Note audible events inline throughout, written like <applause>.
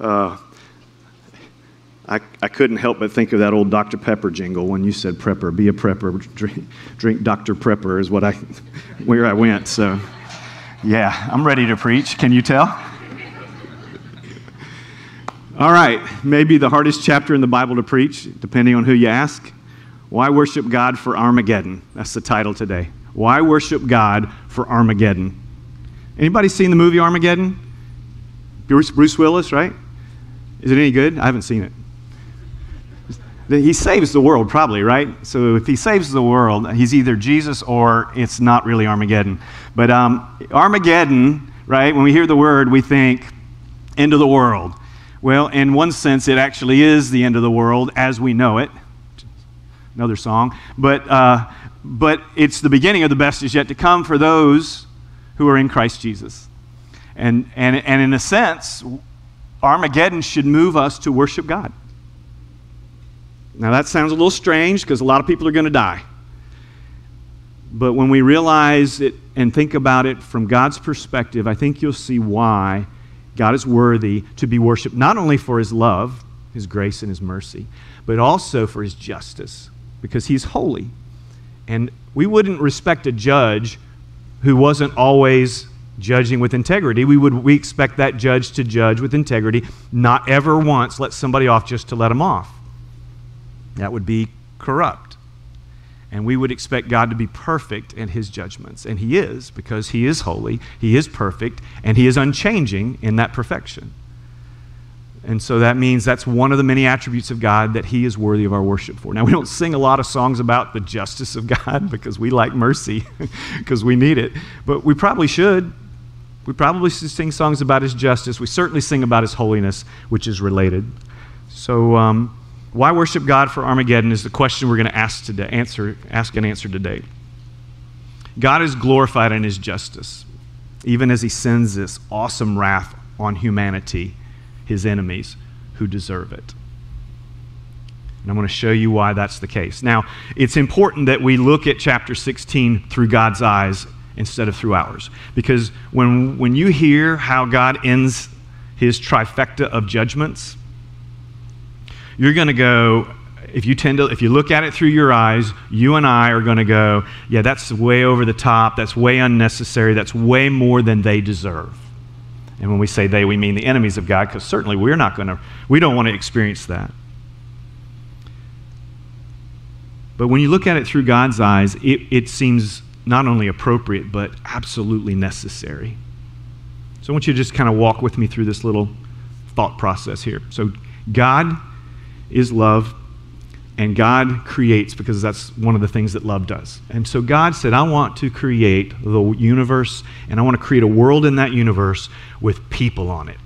Uh, I, I couldn't help but think of that old Dr. Pepper jingle when you said prepper, be a prepper, drink, drink Dr. Prepper is what I, <laughs> where I went. So, yeah, I'm ready to preach. Can you tell? All right, maybe the hardest chapter in the Bible to preach, depending on who you ask. Why worship God for Armageddon? That's the title today. Why worship God for Armageddon? Anybody seen the movie Armageddon? Bruce, Bruce Willis, right? Is it any good? I haven't seen it. He saves the world, probably, right? So if he saves the world, he's either Jesus or it's not really Armageddon. But um, Armageddon, right, when we hear the word, we think end of the world. Well, in one sense, it actually is the end of the world as we know it. Another song. But, uh, but it's the beginning of the best is yet to come for those who are in Christ Jesus. And, and, and in a sense, Armageddon should move us to worship God. Now, that sounds a little strange because a lot of people are going to die. But when we realize it and think about it from God's perspective, I think you'll see why God is worthy to be worshiped, not only for his love, his grace, and his mercy, but also for his justice, because he's holy. And we wouldn't respect a judge who wasn't always judging with integrity. We would we expect that judge to judge with integrity, not ever once let somebody off just to let him off. That would be corrupt. And we would expect God to be perfect in his judgments. And he is, because he is holy, he is perfect, and he is unchanging in that perfection. And so that means that's one of the many attributes of God that He is worthy of our worship for. Now, we don't sing a lot of songs about the justice of <laughs> God because we like mercy, <laughs> because we need it. But we probably should. We probably sing songs about His justice. We certainly sing about His holiness, which is related. So, um, why worship God for Armageddon is the question we're going to ask today, answer, ask and answer today. God is glorified in his justice, even as he sends this awesome wrath on humanity, his enemies, who deserve it. And I'm going to show you why that's the case. Now, it's important that we look at chapter 16 through God's eyes instead of through ours. Because when, when you hear how God ends his trifecta of judgments, you're going to go, if you tend to, if you look at it through your eyes, you and I are going to go, yeah, that's way over the top. That's way unnecessary. That's way more than they deserve. And when we say they, we mean the enemies of God, because certainly we're not going to, we don't want to experience that. But when you look at it through God's eyes, it, it seems not only appropriate, but absolutely necessary. So I want you to just kind of walk with me through this little thought process here. So, God is love, and God creates because that's one of the things that love does. And so God said, I want to create the universe, and I want to create a world in that universe with people on it.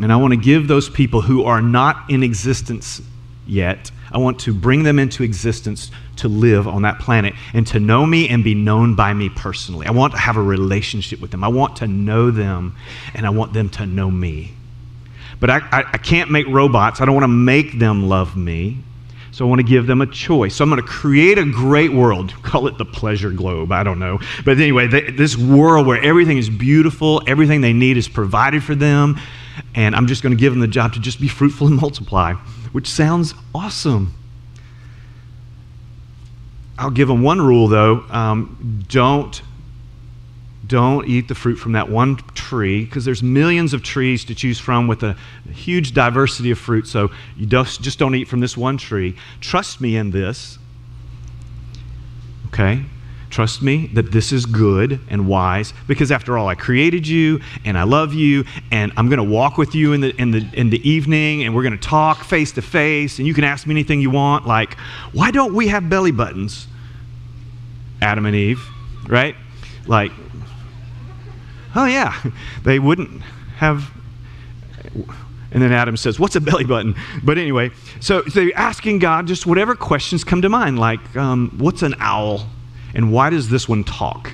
And I want to give those people who are not in existence yet, I want to bring them into existence to live on that planet and to know me and be known by me personally. I want to have a relationship with them. I want to know them, and I want them to know me. But I, I, I can't make robots. I don't want to make them love me. So I want to give them a choice. So I'm going to create a great world. <laughs> Call it the pleasure globe. I don't know. But anyway, they, this world where everything is beautiful, everything they need is provided for them, and I'm just going to give them the job to just be fruitful and multiply, which sounds awesome. I'll give them one rule though um, don't don't eat the fruit from that one tree because there's millions of trees to choose from with a huge diversity of fruit. So you just don't eat from this one tree. Trust me in this. Okay? Trust me that this is good and wise because after all, I created you and I love you and I'm going to walk with you in the, in, the, in the evening and we're going to talk face to face and you can ask me anything you want. Like, why don't we have belly buttons? Adam and Eve, right? Like, oh, yeah, <laughs> they wouldn't have. And then Adam says, What's a belly button? But anyway, so they're asking God just whatever questions come to mind, like, um, What's an owl? And why does this one talk?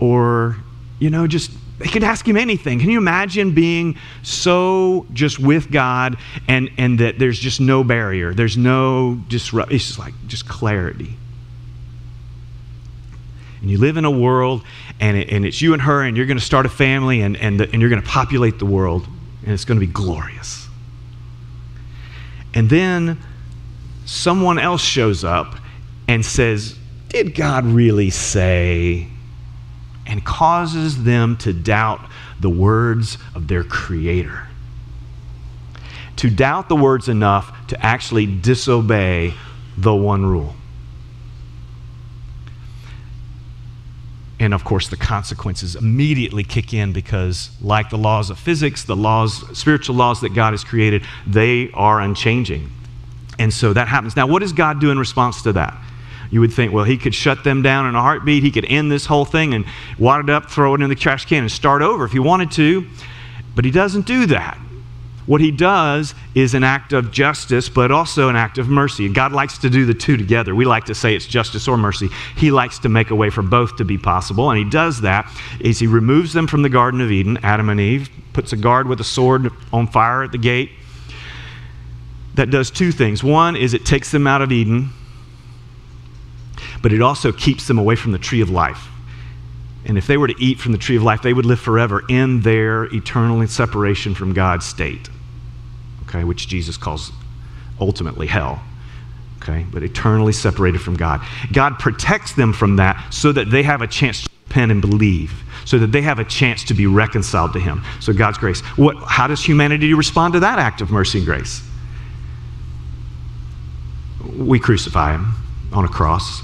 Or, you know, just they could ask him anything. Can you imagine being so just with God and, and that there's just no barrier? There's no disrupt. It's just like just clarity and you live in a world and, it, and it's you and her and you're going to start a family and, and, the, and you're going to populate the world and it's going to be glorious. And then someone else shows up and says, Did God really say? And causes them to doubt the words of their Creator. To doubt the words enough to actually disobey the one rule. And of course, the consequences immediately kick in because, like the laws of physics, the laws, spiritual laws that God has created, they are unchanging. And so that happens. Now, what does God do in response to that? You would think, well, he could shut them down in a heartbeat. He could end this whole thing and wad it up, throw it in the trash can, and start over if he wanted to. But he doesn't do that. What he does is an act of justice, but also an act of mercy. And God likes to do the two together. We like to say it's justice or mercy. He likes to make a way for both to be possible. And he does that is he removes them from the Garden of Eden, Adam and Eve, puts a guard with a sword on fire at the gate. That does two things. One is it takes them out of Eden, but it also keeps them away from the tree of life. And if they were to eat from the tree of life, they would live forever in their eternal separation from God's state okay, which Jesus calls ultimately hell. Okay, but eternally separated from God. God protects them from that so that they have a chance to repent and believe, so that they have a chance to be reconciled to Him. So God's grace. What, how does humanity respond to that act of mercy and grace? We crucify Him on a cross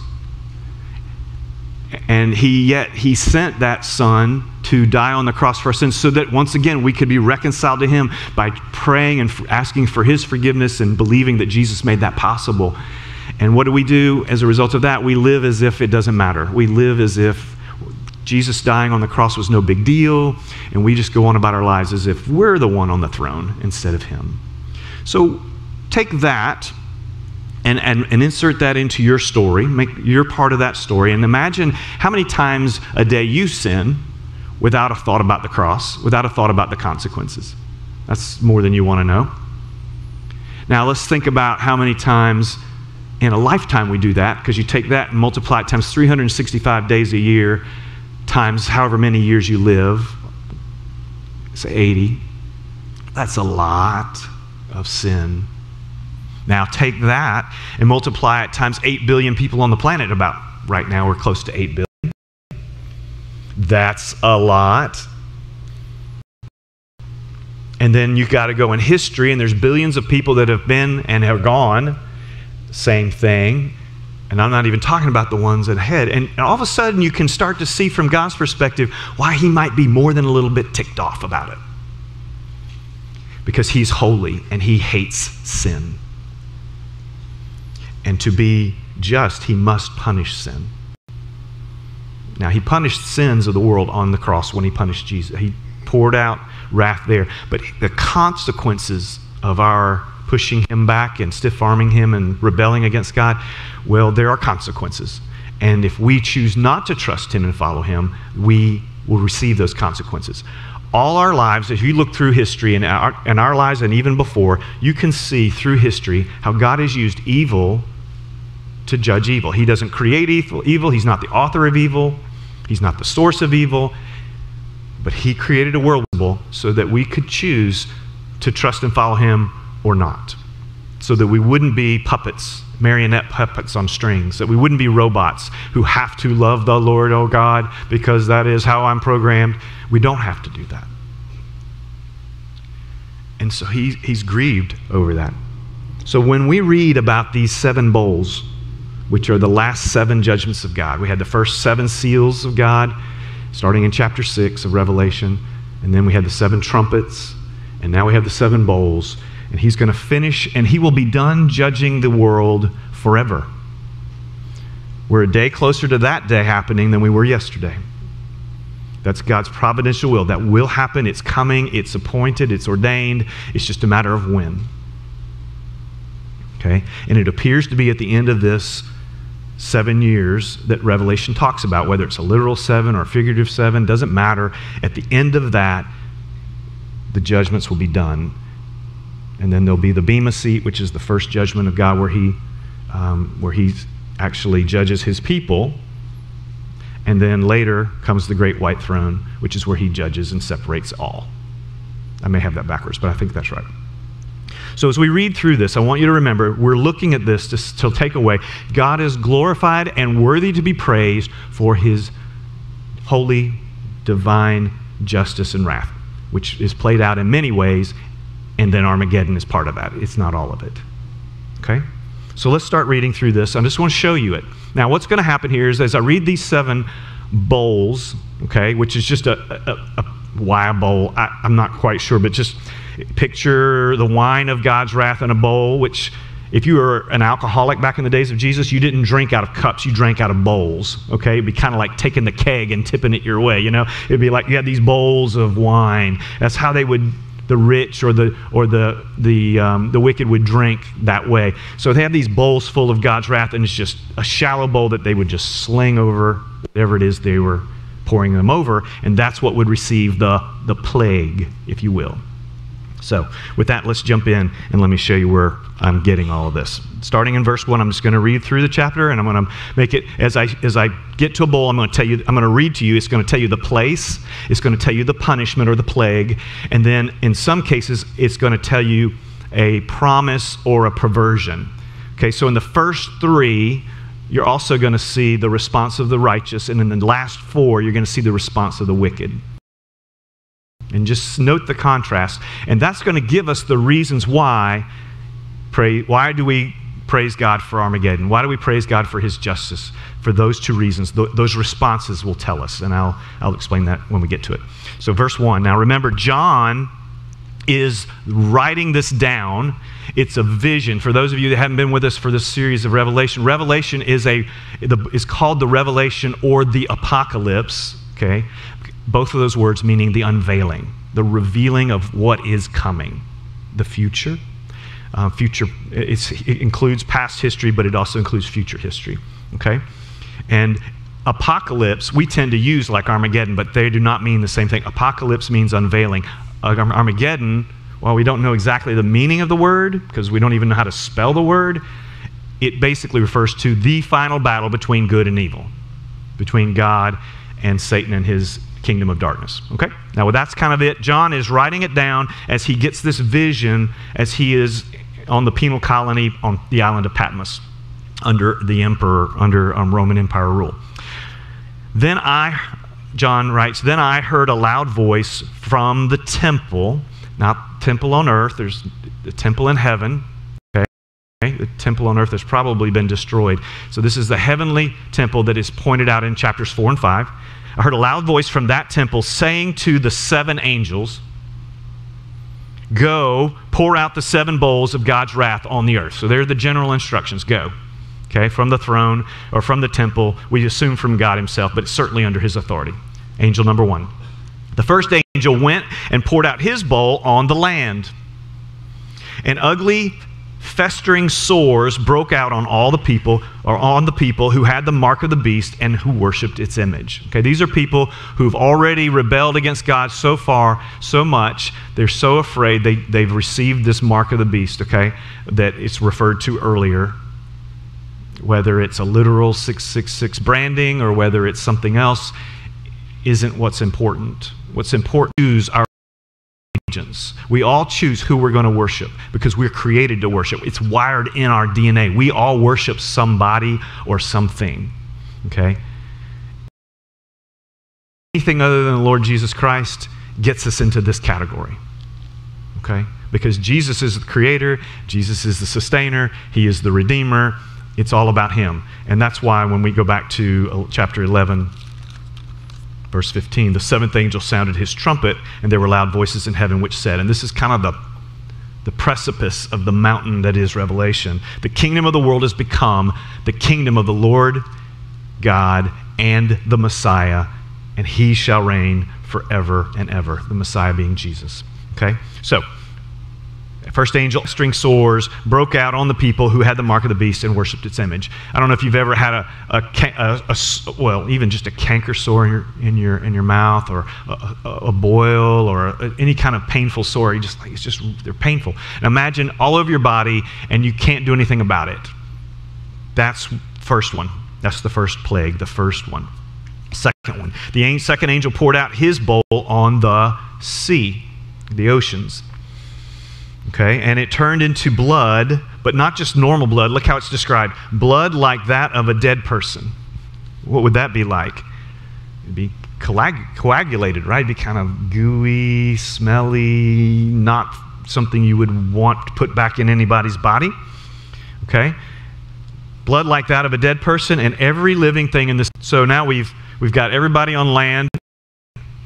and he yet he sent that son to die on the cross for our sins so that once again we could be reconciled to him by praying and asking for his forgiveness and believing that jesus made that possible. And what do we do as a result of that? We live as if it doesn't matter. We live as if jesus dying on the cross was no big deal and we just go on about our lives as if we're the one on the throne instead of him. So take that and, and, and insert that into your story. Make your part of that story. And imagine how many times a day you sin without a thought about the cross, without a thought about the consequences. That's more than you want to know. Now, let's think about how many times in a lifetime we do that, because you take that and multiply it times 365 days a year, times however many years you live, say 80. That's a lot of sin now take that and multiply it times 8 billion people on the planet. About right now, we're close to 8 billion. That's a lot. And then you've got to go in history, and there's billions of people that have been and have gone. Same thing. And I'm not even talking about the ones ahead. And all of a sudden, you can start to see from God's perspective why He might be more than a little bit ticked off about it. Because He's holy and He hates sin. And to be just, he must punish sin. Now, he punished sins of the world on the cross when he punished Jesus. He poured out wrath there. But the consequences of our pushing him back and stiff arming him and rebelling against God, well, there are consequences. And if we choose not to trust him and follow him, we will receive those consequences. All our lives, if you look through history and our, and our lives and even before, you can see through history how God has used evil to judge evil. He doesn't create evil, evil. He's not the author of evil. He's not the source of evil. But He created a world so that we could choose to trust and follow Him or not. So that we wouldn't be puppets, marionette puppets on strings, that we wouldn't be robots who have to love the Lord, oh God, because that is how I'm programmed. We don't have to do that. And so he, he's grieved over that. So when we read about these seven bowls, which are the last seven judgments of God. We had the first seven seals of God, starting in chapter 6 of Revelation, and then we had the seven trumpets, and now we have the seven bowls. And he's going to finish, and he will be done judging the world forever. We're a day closer to that day happening than we were yesterday. That's God's providential will. That will happen. It's coming. It's appointed. It's ordained. It's just a matter of when. Okay? And it appears to be at the end of this seven years that Revelation talks about, whether it's a literal seven or a figurative seven, doesn't matter. At the end of that, the judgments will be done. And then there'll be the Bema seat, which is the first judgment of God, where he, um, where he actually judges his people. And then later comes the great white throne, which is where he judges and separates all. I may have that backwards, but I think that's right. So as we read through this, I want you to remember we're looking at this to, to take away God is glorified and worthy to be praised for his holy, divine justice and wrath, which is played out in many ways, and then Armageddon is part of that. It's not all of it. Okay? So let's start reading through this. I just want to show you it. Now, what's going to happen here is as I read these seven bowls, okay, which is just a, a, a why a bowl, I, I'm not quite sure, but just picture the wine of God's wrath in a bowl, which if you were an alcoholic back in the days of Jesus, you didn't drink out of cups, you drank out of bowls. Okay? It'd be kind of like taking the keg and tipping it your way, you know? It'd be like you had these bowls of wine. That's how they would the rich or the or the the um, the wicked would drink that way. So they have these bowls full of God's wrath, and it's just a shallow bowl that they would just sling over whatever it is they were pouring them over, and that's what would receive the the plague, if you will. So, with that, let's jump in and let me show you where I'm getting all of this. Starting in verse 1, I'm just going to read through the chapter and I'm going to make it as I as I get to a bowl, I'm going to tell you I'm going to read to you, it's going to tell you the place, it's going to tell you the punishment or the plague, and then in some cases it's going to tell you a promise or a perversion. Okay, so in the first 3, you're also going to see the response of the righteous and in the last 4 you're going to see the response of the wicked. And just note the contrast. And that's going to give us the reasons why pray why do we praise God for Armageddon? Why do we praise God for his justice? For those two reasons. Th- those responses will tell us, and I'll, I'll explain that when we get to it. So, verse 1. Now, remember, John is writing this down. It's a vision. For those of you that haven't been with us for this series of Revelation, Revelation is, a, is called the Revelation or the Apocalypse, okay? Both of those words meaning the unveiling, the revealing of what is coming, the future. Uh, future it includes past history, but it also includes future history. Okay, and apocalypse we tend to use like Armageddon, but they do not mean the same thing. Apocalypse means unveiling. Armageddon, while we don't know exactly the meaning of the word because we don't even know how to spell the word, it basically refers to the final battle between good and evil, between God and Satan and his kingdom of darkness. Okay? Now, well, that's kind of it. John is writing it down as he gets this vision as he is on the penal colony on the island of Patmos under the emperor, under um, Roman Empire rule. Then I, John writes, then I heard a loud voice from the temple, not temple on earth, there's the temple in heaven. Okay? The temple on earth has probably been destroyed. So, this is the heavenly temple that is pointed out in chapters 4 and 5. I heard a loud voice from that temple saying to the seven angels, Go, pour out the seven bowls of God's wrath on the earth. So there are the general instructions. Go. Okay, from the throne or from the temple. We assume from God Himself, but certainly under His authority. Angel number one. The first angel went and poured out his bowl on the land. An ugly festering sores broke out on all the people or on the people who had the mark of the beast and who worshiped its image. Okay these are people who've already rebelled against god so far so much they're so afraid they, they've received this mark of the beast okay that it's referred to earlier. Whether it's a literal 666 branding or whether it's something else isn't what's important. What's important is our allegiance. We all choose who we're going to worship because we're created to worship. It's wired in our DNA. We all worship somebody or something. Okay? Anything other than the Lord Jesus Christ gets us into this category. Okay? Because Jesus is the creator, Jesus is the sustainer, He is the redeemer. It's all about Him. And that's why when we go back to uh, chapter 11, Verse 15 The seventh angel sounded his trumpet, and there were loud voices in heaven which said, and this is kind of the, the precipice of the mountain that is Revelation. The kingdom of the world has become the kingdom of the Lord God and the Messiah, and he shall reign forever and ever. The Messiah being Jesus. Okay? So, First angel, string sores, broke out on the people who had the mark of the beast and worshiped its image. I don't know if you've ever had a, a, a, a well, even just a canker sore in your, in your, in your mouth or a, a boil or any kind of painful sore. You just like, it's just, they're painful. And imagine all over your body and you can't do anything about it. That's first one. That's the first plague, the first one. Second one. The second angel poured out his bowl on the sea the oceans. Okay, and it turned into blood, but not just normal blood. Look how it's described blood like that of a dead person. What would that be like? It'd be coag- coagulated, right? It'd be kind of gooey, smelly, not something you would want to put back in anybody's body. Okay? Blood like that of a dead person and every living thing in this. So now we've, we've got everybody on land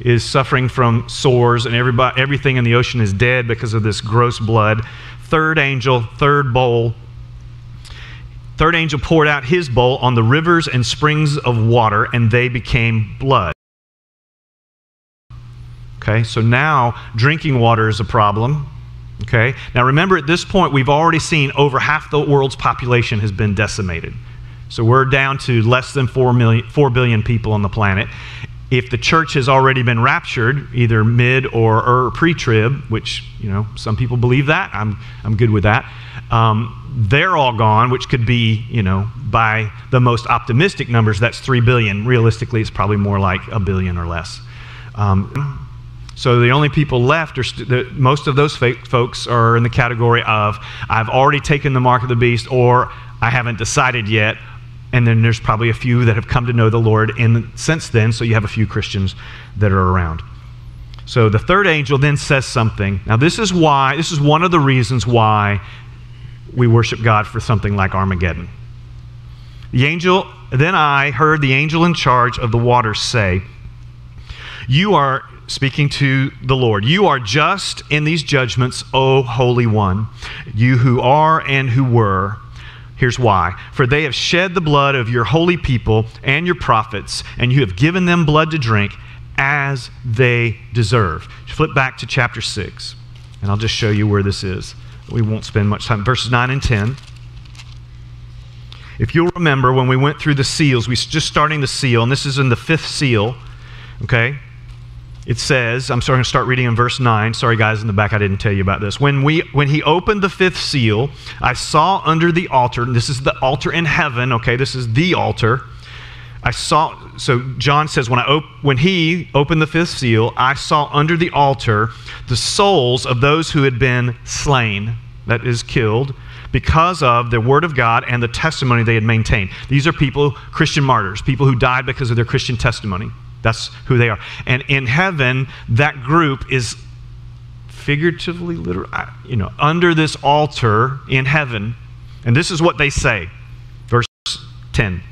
is suffering from sores and everybody, everything in the ocean is dead because of this gross blood. Third angel, third bowl. Third angel poured out his bowl on the rivers and springs of water, and they became blood. Okay, so now drinking water is a problem. Okay, now remember at this point we've already seen over half the world's population has been decimated. So we're down to less than 4, million, 4 billion people on the planet. If the church has already been raptured, either mid or, pre trib, which, you know, some people believe that, I'm, I'm good with that, um, they're all gone, which could be, you know, by the most optimistic numbers, that's 3 billion. Realistically, it's probably more like a billion or less. Um, so the only people left are st- most of those folks are in the category of I've already taken the mark of the beast or I haven't decided yet. And then there's probably a few that have come to know the Lord in, since then, so you have a few Christians that are around. So the third angel then says something. Now, this is why, this is one of the reasons why we worship God for something like Armageddon. The angel, then I heard the angel in charge of the waters say, You are speaking to the Lord. You are just in these judgments, O Holy One, you who are and who were. Here's why. For they have shed the blood of your holy people and your prophets, and you have given them blood to drink as they deserve. Flip back to chapter 6, and I'll just show you where this is. We won't spend much time. Verses 9 and 10. If you'll remember, when we went through the seals, we just starting the seal, and this is in the fifth seal, okay? It says, I'm sorry, I'm going to start reading in verse 9. Sorry, guys, in the back, I didn't tell you about this. When, we, when he opened the fifth seal, I saw under the altar, this is the altar in heaven, okay, this is the altar. I saw, so John says, when, I op, when he opened the fifth seal, I saw under the altar the souls of those who had been slain, that is, killed, because of the word of God and the testimony they had maintained. These are people, Christian martyrs, people who died because of their Christian testimony. That's who they are. And in heaven, that group is figuratively, literally, you know, under this altar in heaven. And this is what they say. Verse 10.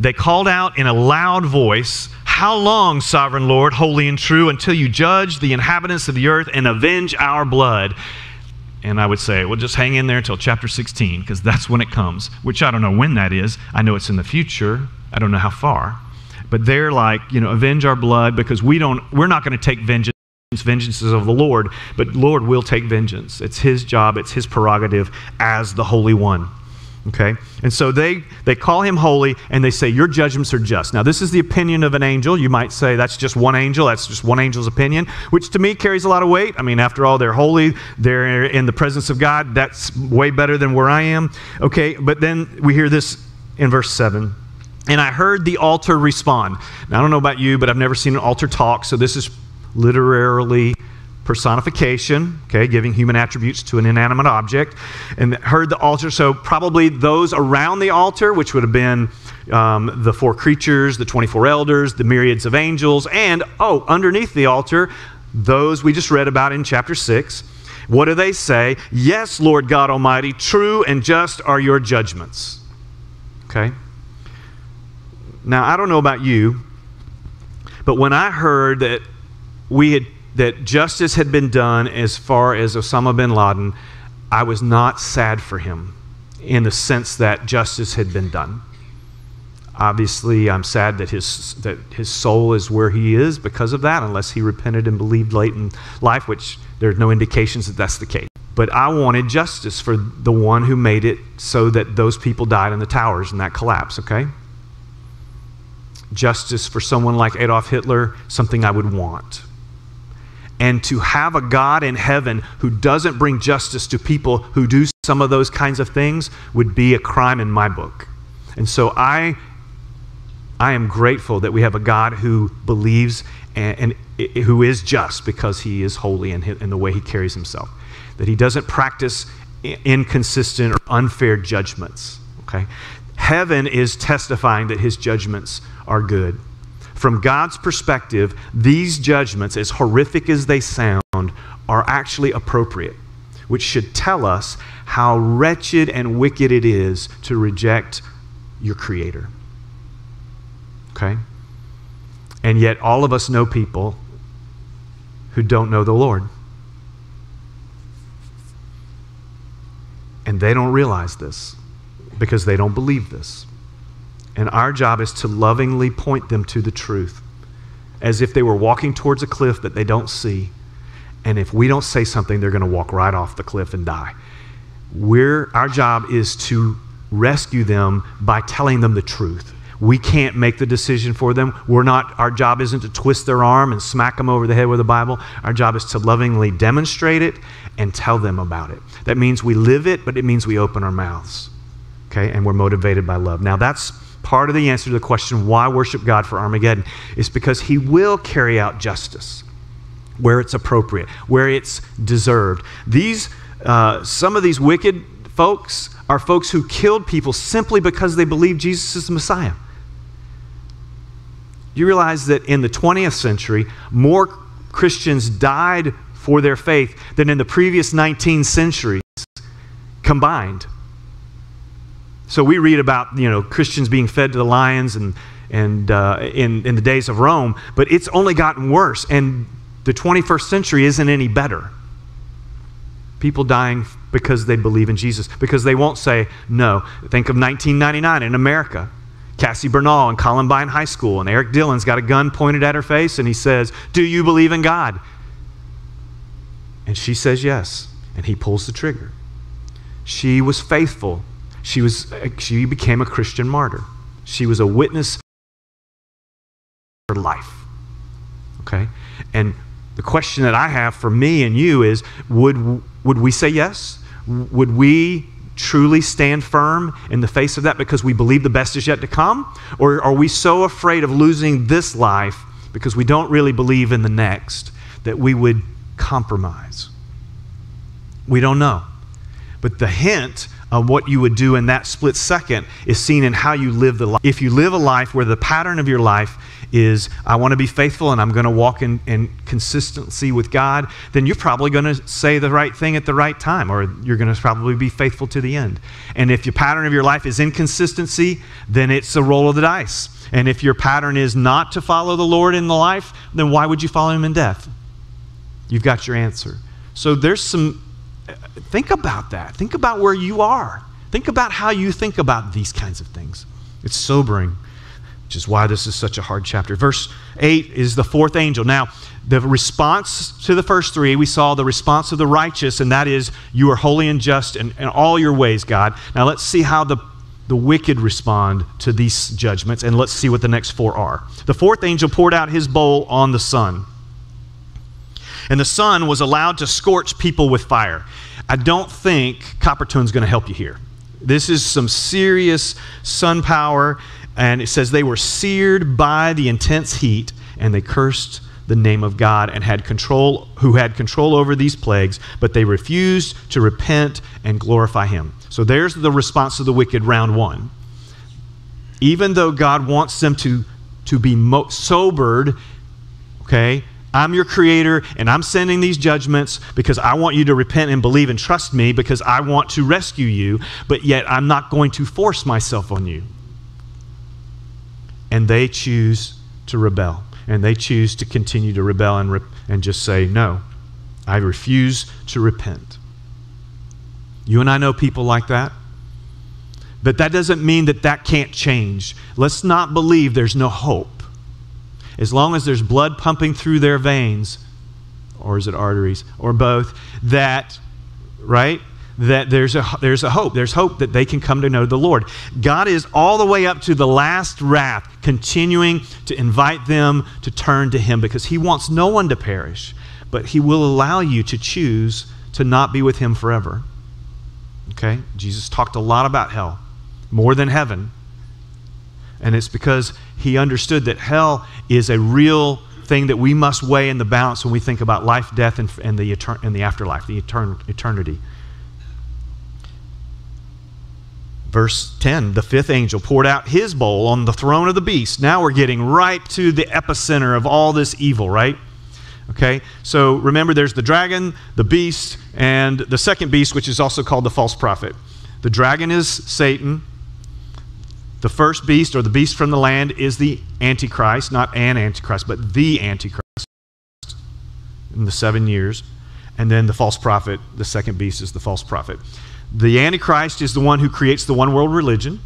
They called out in a loud voice, How long, sovereign Lord, holy and true, until you judge the inhabitants of the earth and avenge our blood? And I would say, well, just hang in there until chapter 16, because that's when it comes, which I don't know when that is. I know it's in the future. I don't know how far. But they're like, you know, avenge our blood because we don't, we're not going to take vengeance. Vengeance is of the Lord, but Lord will take vengeance. It's His job, it's His prerogative as the Holy One. Okay? And so they, they call him holy and they say, Your judgments are just. Now, this is the opinion of an angel. You might say that's just one angel, that's just one angel's opinion, which to me carries a lot of weight. I mean, after all, they're holy, they're in the presence of God. That's way better than where I am. Okay? But then we hear this in verse 7. And I heard the altar respond. Now, I don't know about you, but I've never seen an altar talk, so this is literally personification, okay, giving human attributes to an inanimate object. And heard the altar, so probably those around the altar, which would have been um, the four creatures, the 24 elders, the myriads of angels, and, oh, underneath the altar, those we just read about in chapter 6. What do they say? Yes, Lord God Almighty, true and just are your judgments. Okay? Now, I don't know about you, but when I heard that we had that justice had been done as far as Osama bin Laden, I was not sad for him in the sense that justice had been done. Obviously, I'm sad that his, that his soul is where he is because of that, unless he repented and believed late in life, which there's no indications that that's the case. But I wanted justice for the one who made it so that those people died in the towers and that collapse, okay? Justice for someone like Adolf Hitler something I would want. And to have a God in heaven who doesn't bring justice to people who do some of those kinds of things would be a crime in my book. And so I I am grateful that we have a God who believes and, and who is just because he is holy in, in the way he carries himself. That he doesn't practice inconsistent or unfair judgments. Okay? Heaven is testifying that his judgments are good. From God's perspective, these judgments, as horrific as they sound, are actually appropriate, which should tell us how wretched and wicked it is to reject your Creator. Okay? And yet, all of us know people who don't know the Lord. And they don't realize this because they don't believe this. And our job is to lovingly point them to the truth as if they were walking towards a cliff that they don't see. And if we don't say something, they're going to walk right off the cliff and die. We're, our job is to rescue them by telling them the truth. We can't make the decision for them. We're not, our job isn't to twist their arm and smack them over the head with a Bible. Our job is to lovingly demonstrate it and tell them about it. That means we live it, but it means we open our mouths. Okay? And we're motivated by love. Now, that's part of the answer to the question why worship God for Armageddon is because He will carry out justice where it's appropriate, where it's deserved. These, uh, some of these wicked folks are folks who killed people simply because they believed Jesus is the Messiah. You realize that in the 20th century, more Christians died for their faith than in the previous 19 centuries combined. So we read about you know Christians being fed to the lions and and uh, in in the days of Rome, but it's only gotten worse, and the 21st century isn't any better. People dying because they believe in Jesus, because they won't say no. Think of 1999 in America. Cassie Bernall in Columbine High School, and Eric Dillon's got a gun pointed at her face, and he says, Do you believe in God? And she says yes, and he pulls the trigger. She was faithful. She, was, she became a Christian martyr. She was a witness for life. Okay? And the question that I have for me and you is would, would we say yes? Would we truly stand firm in the face of that because we believe the best is yet to come? Or are we so afraid of losing this life because we don't really believe in the next that we would compromise? We don't know. But the hint what you would do in that split second is seen in how you live the life. If you live a life where the pattern of your life is, I want to be faithful and I'm going to walk in, in consistency with God, then you're probably going to say the right thing at the right time, or you're going to probably be faithful to the end. And if your pattern of your life is inconsistency, then it's a roll of the dice. And if your pattern is not to follow the Lord in the life, then why would you follow him in death? You've got your answer. So there's some, think about that. Think about where you are. Think about how you think about these kinds of things. It's sobering which is why this is such a hard chapter. Verse 8 is the fourth angel. Now, the response to the first three, we saw the response of the righteous, and that is, You are holy and just in, in all your ways, God. Now, let's see how the, the wicked respond to these judgments, and let's see what the next four are. The fourth angel poured out his bowl on the sun, and the sun was allowed to scorch people with fire. I don't think copper Coppertone's going to help you here. This is some serious sun power and it says they were seared by the intense heat and they cursed the name of God and had control who had control over these plagues, but they refused to repent and glorify him. So there's the response of the wicked round 1. Even though God wants them to to be mo- sobered, okay? I'm your creator and I'm sending these judgments because I want you to repent and believe and trust me because I want to rescue you, but yet I'm not going to force myself on you and they choose to rebel. And they choose to continue to rebel and, re- and just say, No, I refuse to repent. You and I know people like that. But that doesn't mean that that can't change. Let's not believe there's no hope. As long as there's blood pumping through their veins, or is it arteries, or both, that, right? that there's a, there's a hope. There's hope that they can come to know the Lord. God is all the way up to the last wrath, continuing to invite them to turn to Him because He wants no one to perish, but He will allow you to choose to not be with Him forever. Okay? Jesus talked a lot about hell, more than heaven. And it's because he understood that hell is a real thing that we must weigh in the balance when we think about life, death, and, and, the, etern- and the afterlife, the etern- eternity. Verse 10 The fifth angel poured out his bowl on the throne of the beast. Now we're getting right to the epicenter of all this evil, right? Okay, so remember there's the dragon, the beast, and the second beast, which is also called the false prophet. The dragon is Satan. The first beast, or the beast from the land, is the Antichrist, not an Antichrist, but the Antichrist in the seven years. And then the false prophet, the second beast, is the false prophet. The Antichrist is the one who creates the one world religion.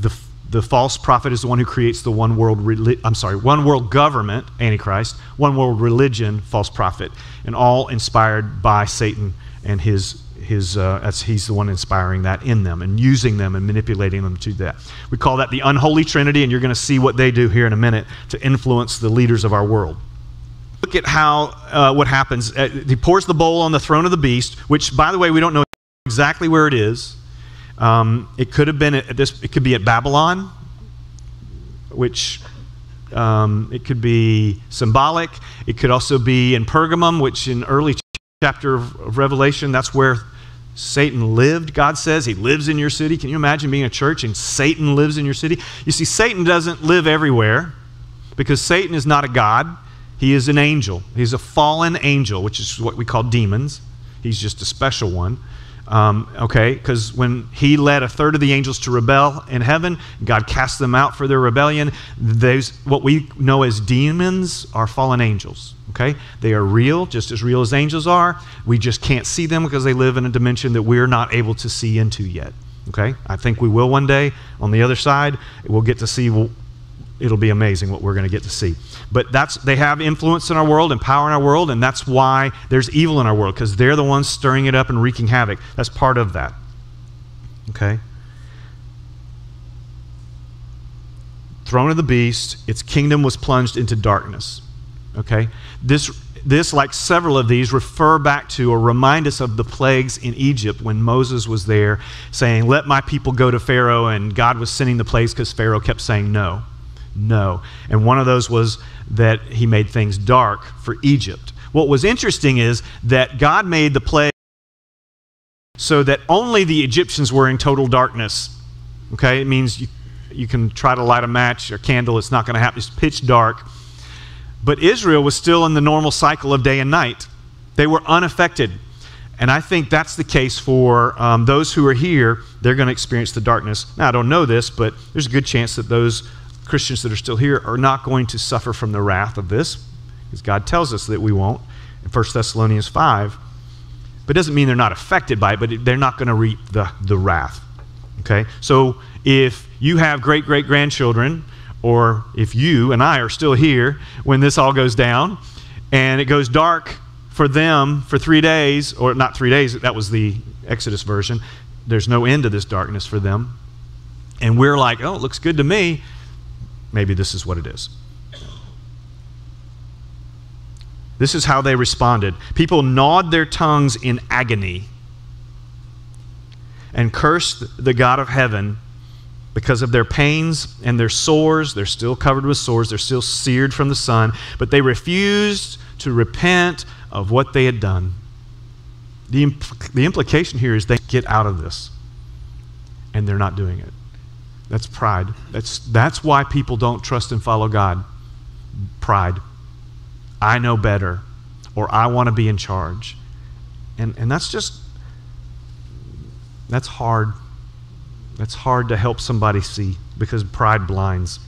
The the false prophet is the one who creates the one world reli- I'm sorry, one world government, Antichrist, one world religion, false prophet, and all inspired by Satan and his his uh, as he's the one inspiring that in them and using them and manipulating them to that. We call that the unholy trinity, and you're going to see what they do here in a minute to influence the leaders of our world. Look at how uh, what happens. Uh, he pours the bowl on the throne of the beast, which, by the way, we don't know exactly where it is. Um, it could have been at this. It could be at Babylon, which um, it could be symbolic. It could also be in Pergamum, which in early chapter of Revelation, that's where Satan lived. God says he lives in your city. Can you imagine being a church and Satan lives in your city? You see, Satan doesn't live everywhere because Satan is not a god. He is an angel. He's a fallen angel, which is what we call demons. He's just a special one. Um, okay, because when he led a third of the angels to rebel in heaven, God cast them out for their rebellion. Those, what we know as demons, are fallen angels. Okay, they are real, just as real as angels are. We just can't see them because they live in a dimension that we're not able to see into yet. Okay, I think we will one day. On the other side, we'll get to see. Well, it'll be amazing what we're going to get to see. But that's they have influence in our world and power in our world, and that's why there's evil in our world because they're the ones stirring it up and wreaking havoc. That's part of that. Okay. Throne of the beast, its kingdom was plunged into darkness. Okay? This this, like several of these, refer back to or remind us of the plagues in Egypt when Moses was there saying, Let my people go to Pharaoh, and God was sending the plagues because Pharaoh kept saying no. No. And one of those was that he made things dark for Egypt. What was interesting is that God made the plague so that only the Egyptians were in total darkness. Okay? It means you, you can try to light a match or candle, it's not going to happen. It's pitch dark. But Israel was still in the normal cycle of day and night. They were unaffected. And I think that's the case for um, those who are here. They're going to experience the darkness. Now, I don't know this, but there's a good chance that those Christians that are still here are not going to suffer from the wrath of this, because God tells us that we won't in 1 Thessalonians 5. But it doesn't mean they're not affected by it, but they're not going to reap the, the wrath. Okay? So if you have great great grandchildren, or if you and I are still here when this all goes down, and it goes dark for them for three days, or not three days, that was the Exodus version. There's no end to this darkness for them. And we're like, oh, it looks good to me maybe this is what it is. This is how they responded. People gnawed their tongues in agony and cursed the God of heaven because of their pains and their sores. They're still covered with sores, they're still seared from the sun, but they refused to repent of what they had done. The, impl- the implication here is they get out of this, and they're not doing it. That's pride. That's, that's why people don't trust and follow God. Pride. I know better, or I want to be in charge. And, and that's just, that's hard. That's hard to help somebody see because pride blinds.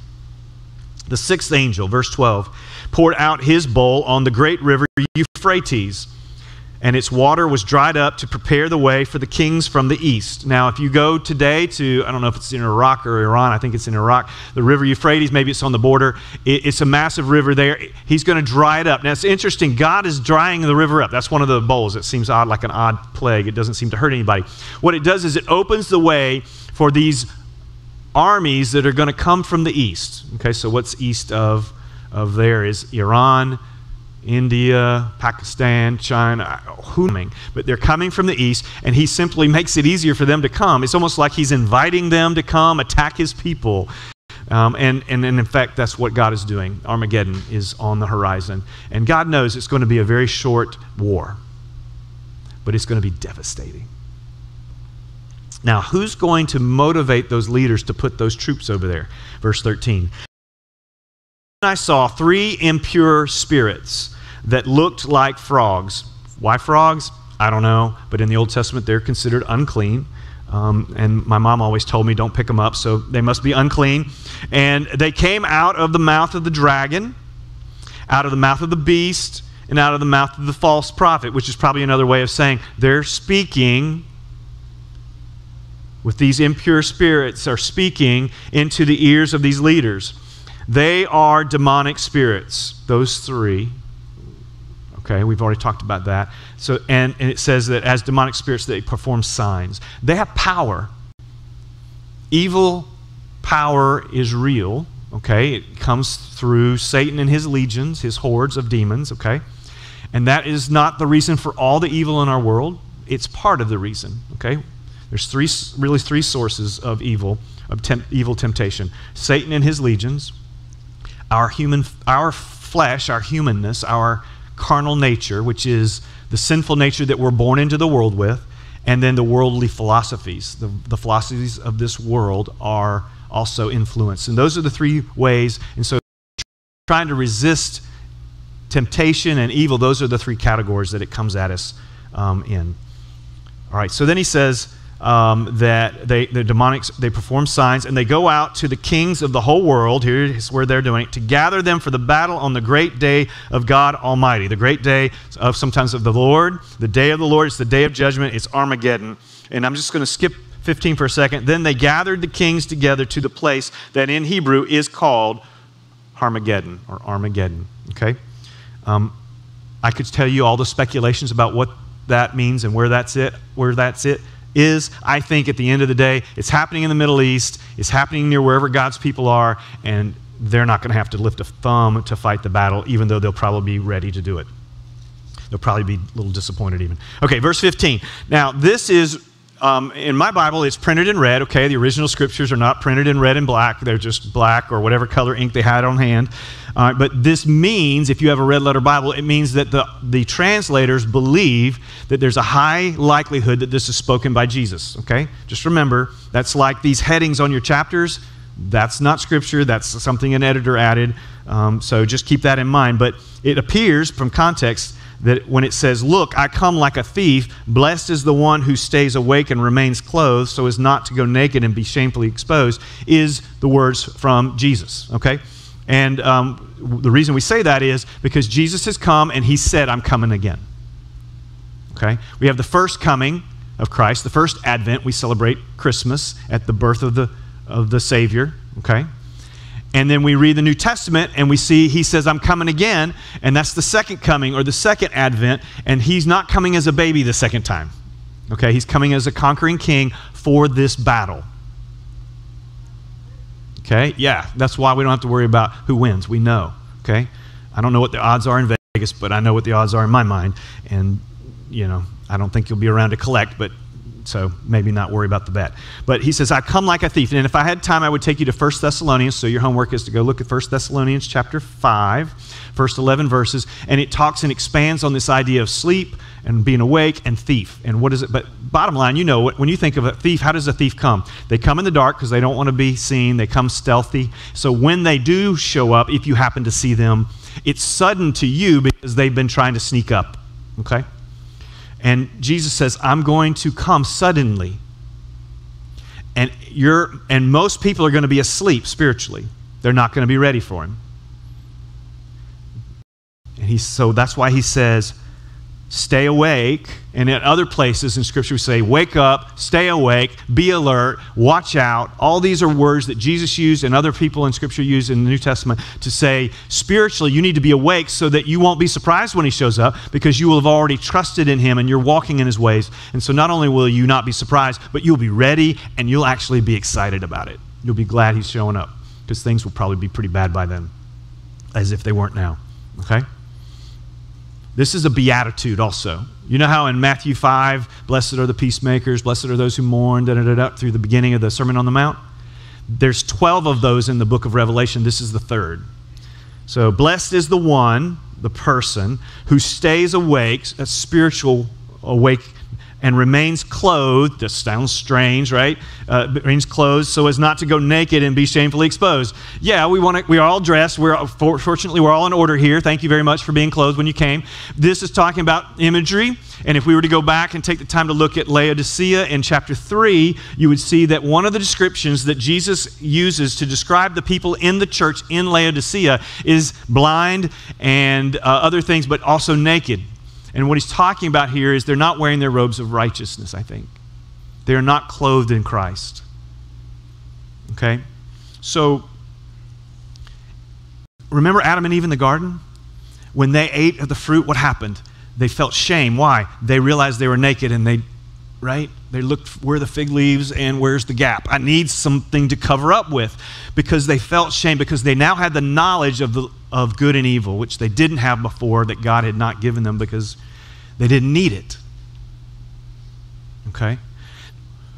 The sixth angel, verse 12, poured out his bowl on the great river Euphrates and its water was dried up to prepare the way for the kings from the east. Now, if you go today to, I don't know if it's in Iraq or Iran, I think it's in Iraq, the river Euphrates, maybe it's on the border. it's a massive river there. He's going to dry it up. Now, it's interesting. God is drying the river up. That's one of the bowls. It seems odd, like an odd plague. It doesn't seem to hurt anybody. What it does is it opens the way for these armies that are going to come from the east. Okay, so what's east of, of there is Iran India, Pakistan, China, who but they're coming from the east, and he simply makes it easier for them to come. It's almost like he's inviting them to come attack his people. Um, and, and, and in fact, that's what God is doing. Armageddon is on the horizon. And God knows it's going to be a very short war, but it's going to be devastating. Now, who's going to motivate those leaders to put those troops over there? Verse 13. I saw three impure spirits that looked like frogs. Why frogs? I don't know, but in the Old Testament, they're considered unclean. Um, and my mom always told me don't pick them up, so they must be unclean. And they came out of the mouth of the dragon, out of the mouth of the beast, and out of the mouth of the false prophet, which is probably another way of saying they're speaking with these impure spirits, are speaking into the ears of these leaders. They are demonic spirits, those three. Okay, we've already talked about that. So, and, and it says that as demonic spirits, they perform signs. They have power. Evil power is real. Okay, it comes through Satan and his legions, his hordes of demons. Okay, and that is not the reason for all the evil in our world. It's part of the reason. Okay, there's three, really three sources of evil, of temp, evil temptation: Satan and his legions, our human, our flesh, our humanness, our carnal nature, which is the sinful nature that we're born into the world with, and then the worldly philosophies. The, the philosophies of this world are also influenced. And those are the three ways. And so, trying to resist temptation and evil, those are the three categories that it comes at us um, in. All right, so then he says, um, that they, the demonics, they perform signs, and they go out to the kings of the whole world, here is where they're doing it, to gather them for the battle on the great day of God Almighty. The great day of sometimes of the Lord, the day of the Lord, it's the day of judgment, it's Armageddon. And I'm just going to skip 15 for a second. Then they gathered the kings together to the place that in Hebrew is called Armageddon or Armageddon. Okay? Um, I could tell you all the speculations about what that means and where that's it, where that's it is, I think, at the end of the day, it's happening in the Middle East, it's happening near wherever God's people are, and they're not going to have to lift a thumb to fight the battle, even though they'll probably be ready to do it. They'll probably be a little disappointed, even. Okay, verse 15. Now, this is um, in my Bible, it's printed in red, okay? The original scriptures are not printed in red and black. They're just black or whatever color ink they had on hand. Uh, but this means, if you have a red letter Bible, it means that the, the translators believe that there's a high likelihood that this is spoken by Jesus, okay? Just remember, that's like these headings on your chapters. That's not scripture, that's something an editor added. Um, so just keep that in mind. But it appears from context that when it says, Look, I come like a thief, blessed is the one who stays awake and remains clothed so as not to go naked and be shamefully exposed, is the words from Jesus. Okay? And um, the reason we say that is because Jesus has come and he said, I'm coming again. Okay? We have the first coming of Christ, the first advent. We celebrate Christmas at the birth of the, of the Savior. Okay? And then we read the New Testament and we see he says, I'm coming again. And that's the second coming or the second advent. And he's not coming as a baby the second time. Okay, he's coming as a conquering king for this battle. Okay, yeah, that's why we don't have to worry about who wins. We know. Okay, I don't know what the odds are in Vegas, but I know what the odds are in my mind. And, you know, I don't think you'll be around to collect, but so maybe not worry about the bet. But he says, I come like a thief. And if I had time, I would take you to 1 Thessalonians. So your homework is to go look at 1 Thessalonians chapter 5, first 11 verses. And it talks and expands on this idea of sleep and being awake and thief. And what is it? But bottom line, you know, when you think of a thief, how does a thief come? They come in the dark because they don't want to be seen. They come stealthy. So when they do show up, if you happen to see them, it's sudden to you because they've been trying to sneak up. Okay? And Jesus says, I'm going to come suddenly. And, you're, and most people are going to be asleep spiritually. They're not going to be ready for him. And he, so that's why he says, stay awake. And at other places in Scripture, we say, wake up, stay awake, be alert, watch out. All these are words that Jesus used and other people in Scripture use in the New Testament to say, spiritually, you need to be awake so that you won't be surprised when he shows up because you will have already trusted in him and you're walking in his ways. And so not only will you not be surprised, but you'll be ready and you'll actually be excited about it. You'll be glad he's showing up because things will probably be pretty bad by then, as if they weren't now. Okay? This is a beatitude also. You know how in Matthew 5, blessed are the peacemakers, blessed are those who mourn, da, da, da, through the beginning of the Sermon on the Mount? There's 12 of those in the book of Revelation. This is the third. So, blessed is the one, the person, who stays awake, a spiritual awake and remains clothed. This sounds strange, right? Uh, remains clothed so as not to go naked and be shamefully exposed. Yeah, we want to. We are all dressed. We're fortunately we're all in order here. Thank you very much for being clothed when you came. This is talking about imagery, and if we were to go back and take the time to look at Laodicea in chapter three, you would see that one of the descriptions that Jesus uses to describe the people in the church in Laodicea is blind and uh, other things, but also naked. And what he's talking about here is they're not wearing their robes of righteousness, I think. They are not clothed in Christ. Okay? So, remember Adam and Eve in the garden? When they ate of the fruit, what happened? They felt shame. Why? They realized they were naked and they, right? They looked where the fig leaves and where's the gap. I need something to cover up with because they felt shame because they now had the knowledge of the of good and evil, which they didn't have before, that God had not given them because they didn't need it. Okay?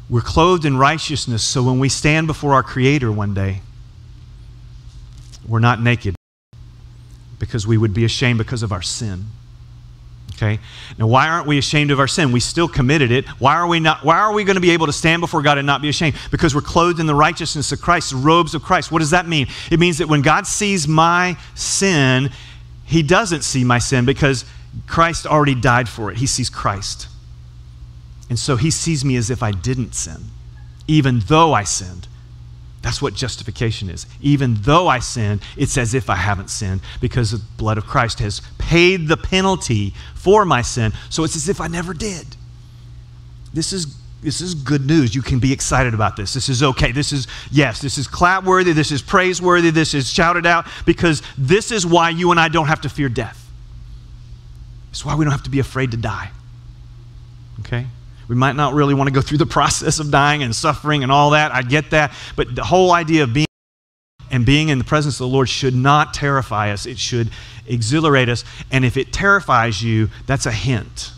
We're clothed in righteousness, so when we stand before our Creator one day, we're not naked because we would be ashamed because of our sin. Okay? Now, why aren't we ashamed of our sin? We still committed it. Why are we not? Why are we going to be able to stand before God and not be ashamed? Because we're clothed in the righteousness of Christ, the robes of Christ. What does that mean? It means that when God sees my sin, He doesn't see my sin because Christ already died for it. He sees Christ. And so He sees me as if I didn't sin, even though I sinned. That's what justification is. Even though I sinned, it's as if I haven't sinned because the blood of Christ has paid the penalty for my sin. So it's as if I never did. This is this is good news. You can be excited about this. This is okay. This is, yes, this is clap worthy. This is praiseworthy. This is shouted out because this is why you and I don't have to fear death. It's why we don't have to be afraid to die. Okay? We might not really want to go through the <laughs> process of dying and suffering and all that. I get that. But the whole idea of being and being in the presence of the Lord should not terrify us. It should exhilarate us. And if it terrifies you, that's a hint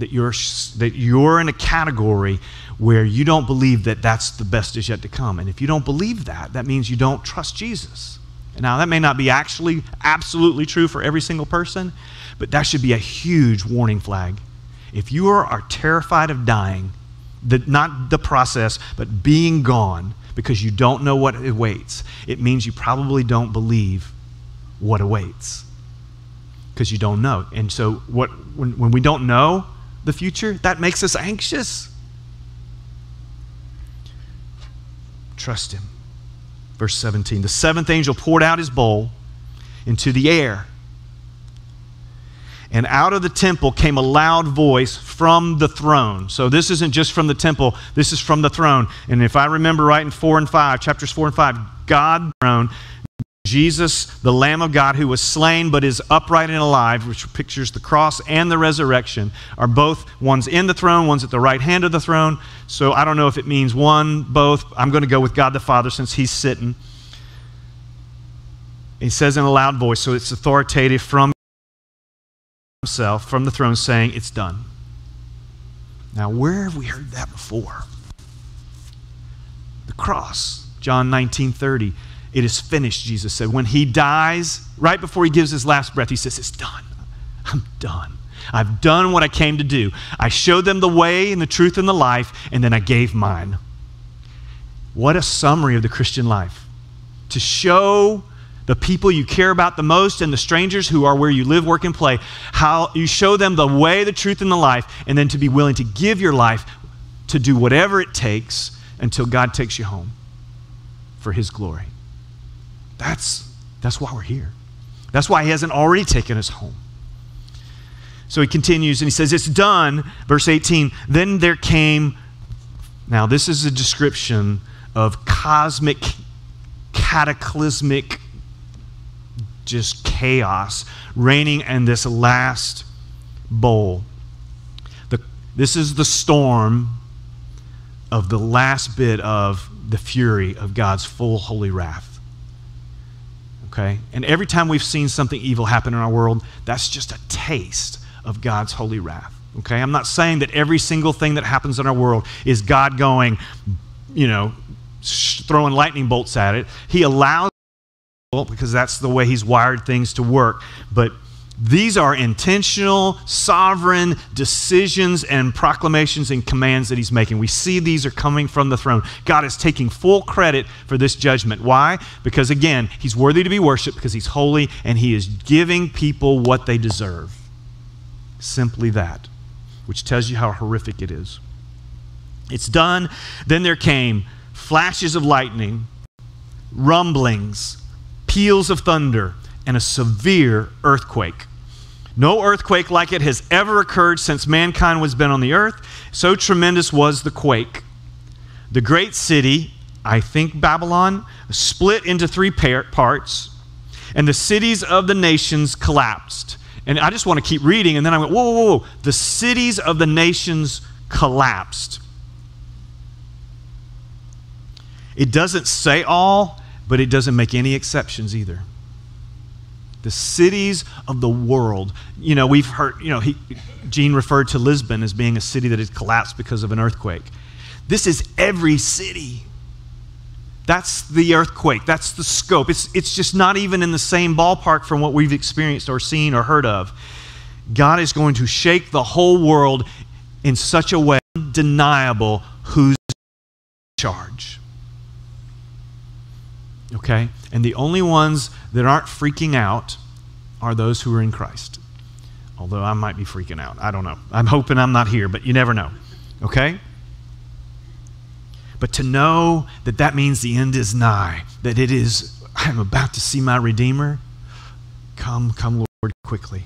that you're, that you're in a category where you don't believe that that's the best is yet to come. And if you don't believe that, that means you don't trust Jesus. Now, that may not be actually absolutely true for every single person, but that should be a huge warning flag if you are, are terrified of dying, the, not the process, but being gone because you don't know what awaits, it means you probably don't believe what awaits because you don't know. And so, what, when, when we don't know the future, that makes us anxious. Trust Him. Verse 17 The seventh angel poured out his bowl into the air and out of the temple came a loud voice from the throne. So this isn't just from the temple, this is from the throne. And if I remember right in 4 and 5, chapters 4 and 5, God throne, Jesus, the Lamb of God, who was slain but is upright and alive, which pictures the cross and the resurrection, are both one's in the throne, one's at the right hand of the throne. So I don't know if it means one, both. I'm going to go with God the Father since he's sitting. He says in a loud voice, so it's authoritative from himself from the throne saying, It's done. Now, where have we heard that before? The cross. John 19 30. It is finished, Jesus said. When he dies, right before he gives his last breath, he says, It's done. I'm done. I've done what I came to do. I showed them the way and the truth and the life, and then I gave mine. What a summary of the Christian life. To show the people you care about the most and the strangers who are where you live, work, and play, how you show them the way, the truth, and the life, and then to be willing to give your life to do whatever it takes until God takes you home for His glory. That's, that's why we're here. That's why He hasn't already taken us home. So he continues and he says, It's done. Verse 18. Then there came, now this is a description of cosmic, cataclysmic just chaos reigning in this last bowl. The, this is the storm of the last bit of the fury of God's full holy wrath. Okay? And every time we've seen something evil happen in our world, that's just a taste of God's holy wrath. Okay? I'm not saying that every single thing that happens in our world is God going, you know, throwing lightning bolts at it. He allows because that's the way he's wired things to work. But these are intentional, sovereign decisions and proclamations and commands that he's making. We see these are coming from the throne. God is taking full credit for this judgment. Why? Because, again, he's worthy to be worshiped because he's holy and he is giving people what they deserve. Simply that, which tells you how horrific it is. It's done. Then there came flashes of lightning, rumblings, peals of thunder, and a severe earthquake. No earthquake like it has ever occurred since mankind was been on the earth. So tremendous was the quake. The great city, I think Babylon, split into three parts, and the cities of the nations collapsed. And I just want to keep reading, and then I went, whoa, whoa, whoa. The cities of the nations collapsed. It doesn't say all, but it doesn't make any exceptions either. The cities of the world. You know, we've heard, you know, he, Gene referred to Lisbon as being a city that had collapsed because of an earthquake. This is every city. That's the earthquake. That's the scope. It's, it's just not even in the same ballpark from what we've experienced or seen or heard of. God is going to shake the whole world in such a way undeniable who's in charge. Okay? And the only ones that aren't freaking out are those who are in Christ. Although I might be freaking out. I don't know. I'm hoping I'm not here, but you never know. Okay? But to know that that means the end is nigh, that it is, I'm about to see my Redeemer, come, come, Lord, quickly.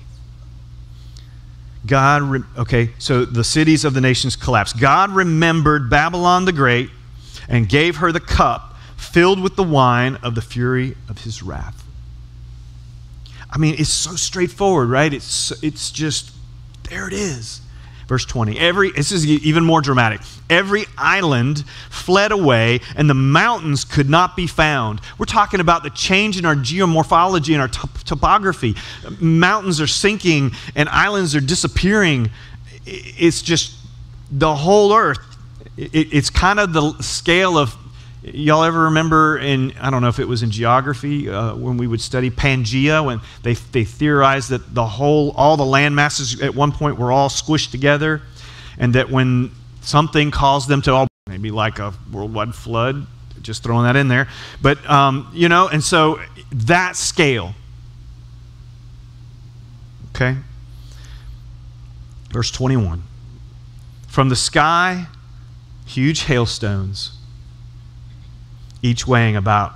God, okay, so the cities of the nations collapsed. God remembered Babylon the Great and gave her the cup filled with the wine of the fury of his wrath. I mean, it's so straightforward, right? It's, it's just, there it is. Verse 20. Every, this is even more dramatic. Every island fled away, and the mountains could not be found. We're talking about the change in our geomorphology and our top- topography. Mountains are sinking, and islands are disappearing. It's just the whole earth. It's kind of the scale of Y'all ever remember in, I don't know if it was in geography, uh, when we would study Pangea, when they, they theorized that the whole, all the land masses at one point were all squished together, and that when something caused them to all, maybe like a worldwide flood, just throwing that in there. But, um, you know, and so that scale. Okay? Verse 21. From the sky, huge hailstones each weighing about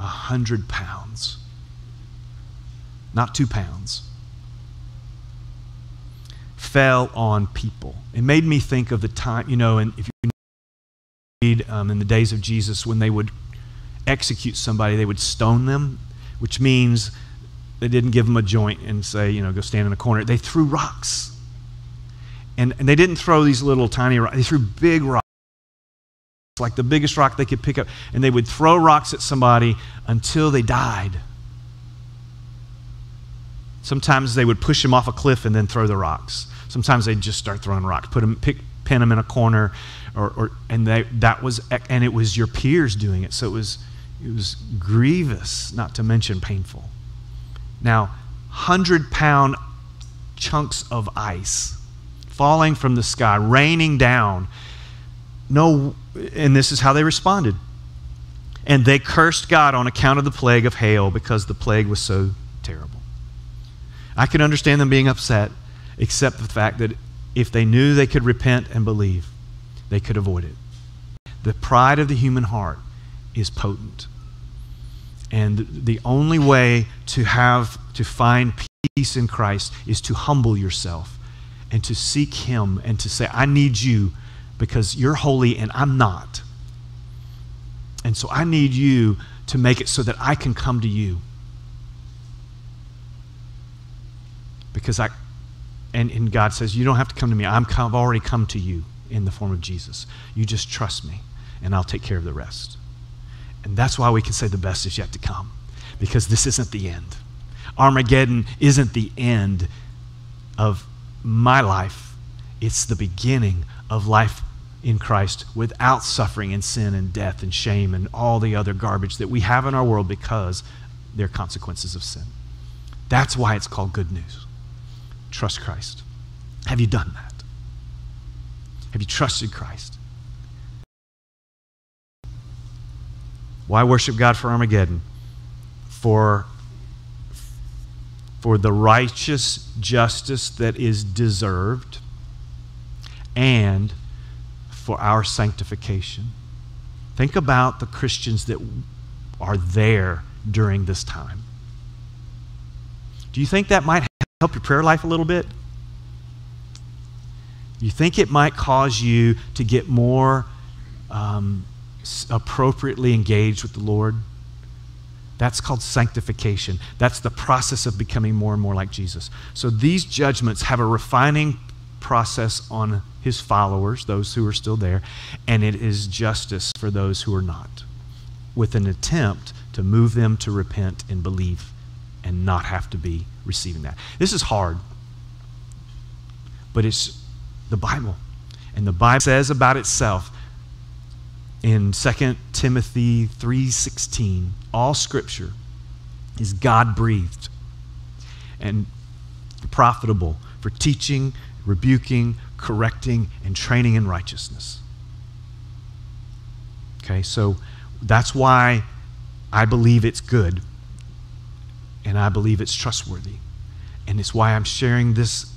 a hundred pounds, not two pounds, fell on people. It made me think of the time, you know, and if you read um, in the days of Jesus when they would execute somebody, they would stone them, which means they didn't give them a joint and say, you know, go stand in a corner. They threw rocks. And, and they didn't throw these little tiny rocks, they threw big rocks like the biggest rock they could pick up, and they would throw rocks at somebody until they died. Sometimes they would push them off a cliff and then throw the rocks. Sometimes they'd just start throwing rocks, put them, pick, pin them in a corner, or, or and they, that was, and it was your peers doing it, so it was, it was grievous, not to mention painful. Now, hundred pound chunks of ice falling from the sky, raining down. No and this is how they responded. And they cursed God on account of the plague of hail because the plague was so terrible. I can understand them being upset, except the fact that if they knew they could repent and believe, they could avoid it. The pride of the human heart is potent. And the only way to have to find peace in Christ is to humble yourself and to seek him and to say, I need you because you're holy and I'm not. And so I need you to make it so that I can come to you. Because I, and, and God says, You don't have to come to me. I'm, I've already come to you in the form of Jesus. You just trust me, and I'll take care of the rest. And that's why we can say the best is yet to come, because this isn't the end. Armageddon isn't the end of my life, it's the beginning of life in Christ without suffering and sin and death and shame and all the other garbage that we have in our world because they're consequences of sin. That's why it's called good news. Trust Christ. Have you done that? Have you trusted Christ? Why worship God for Armageddon? For, for the righteous justice that is deserved and for our sanctification. Think about the Christians that are there during this time. Do you think that might help your prayer life a little bit? You think it might cause you to get more um, appropriately engaged with the Lord? That's called sanctification. That's the process of becoming more and more like Jesus. So these judgments have a refining process on his followers, those who are still there, and it is justice for those who are not, with an attempt to move them to repent and believe and not have to be receiving that. This is hard, but it's the Bible. And the Bible says about itself in 2 Timothy 3:16, all scripture is God-breathed and profitable for teaching, rebuking, correcting, and training in righteousness. Okay, so that's why I believe it's good and I believe it's trustworthy. And it's why I'm sharing this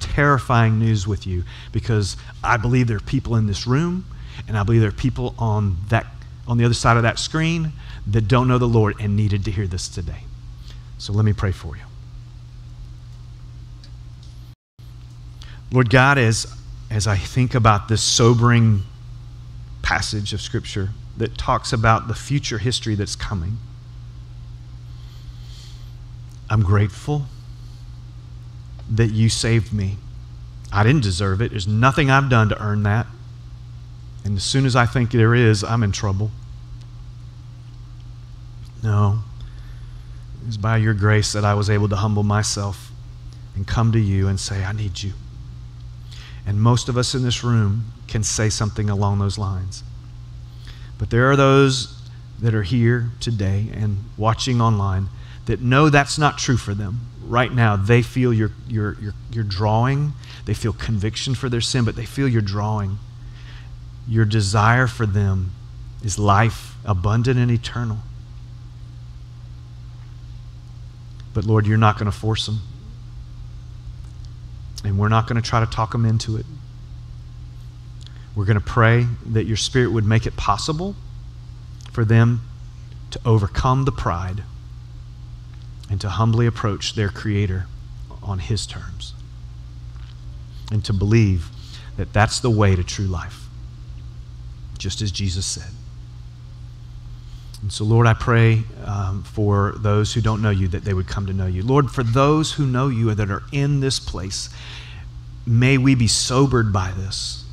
terrifying news with you because I believe there are people in this room and I believe there are people on that on the other side of that screen that don't know the Lord and needed to hear this today. So let me pray for you. Lord God, as, as I think about this sobering passage of Scripture that talks about the future history that's coming, I'm grateful that you saved me. I didn't deserve it. There's nothing I've done to earn that. And as soon as I think there is, I'm in trouble. No. It was by your grace that I was able to humble myself and come to you and say, I need you. And most of us in this room can say something along those lines. But there are those that are here today and watching online that know that's not true for them. Right now, they feel you're, you're, you're drawing, they feel conviction for their sin, but they feel you're drawing. Your desire for them is life, abundant and eternal. But Lord, you're not going to force them. And we're not going to try to talk them into it. We're going to pray that your Spirit would make it possible for them to overcome the pride and to humbly approach their Creator on His terms. And to believe that that's the way to true life, just as Jesus said. And so, Lord, I pray um, for those who don't know you that they would come to know you. Lord, for those who know you and that are in this place, may we be sobered by this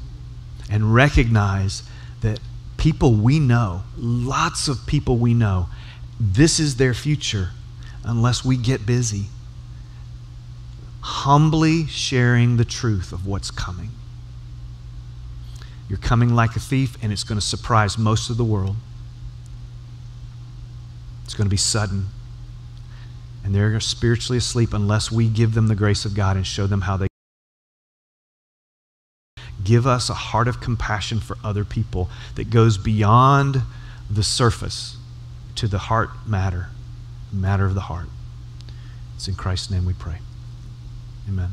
and recognize that people we know, lots of people we know, this is their future unless we get busy humbly sharing the truth of what's coming. You're coming like a thief, and it's going to surprise most of the world. It's going to be sudden. And they're spiritually asleep unless we give them the grace of God and show them how they. Give us a heart of compassion for other people that goes beyond the surface to the heart matter matter of the heart. It's in Christ's name we pray. Amen.